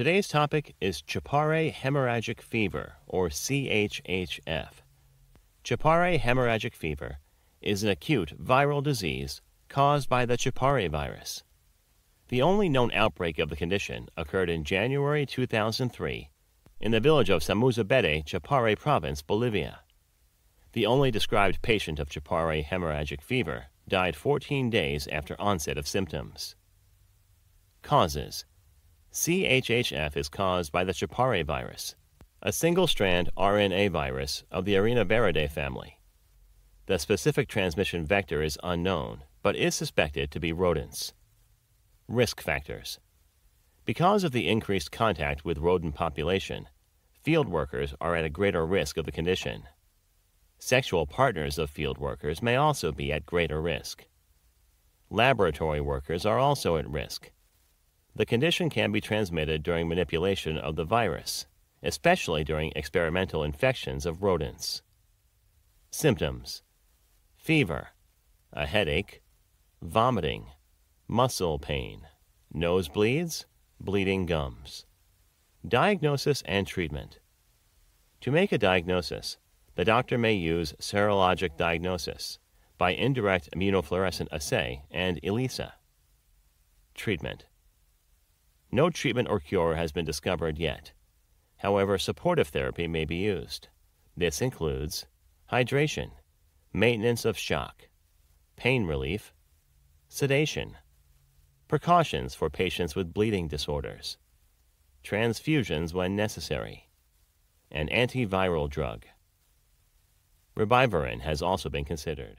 Today's topic is Chapare hemorrhagic fever, or CHHF. Chapare hemorrhagic fever is an acute viral disease caused by the Chapare virus. The only known outbreak of the condition occurred in January 2003 in the village of Samuzabeti, Chapare Province, Bolivia. The only described patient of Chapare hemorrhagic fever died 14 days after onset of symptoms. Causes CHHF is caused by the Chapare virus, a single strand RNA virus of the Arenaviridae family. The specific transmission vector is unknown, but is suspected to be rodents. Risk factors. Because of the increased contact with rodent population, field workers are at a greater risk of the condition. Sexual partners of field workers may also be at greater risk. Laboratory workers are also at risk. The condition can be transmitted during manipulation of the virus, especially during experimental infections of rodents. Symptoms Fever, a headache, vomiting, muscle pain, nosebleeds, bleeding gums. Diagnosis and treatment. To make a diagnosis, the doctor may use serologic diagnosis by indirect immunofluorescent assay and ELISA. Treatment. No treatment or cure has been discovered yet. However, supportive therapy may be used. This includes hydration, maintenance of shock, pain relief, sedation, precautions for patients with bleeding disorders, transfusions when necessary, an antiviral drug. Ribavirin has also been considered.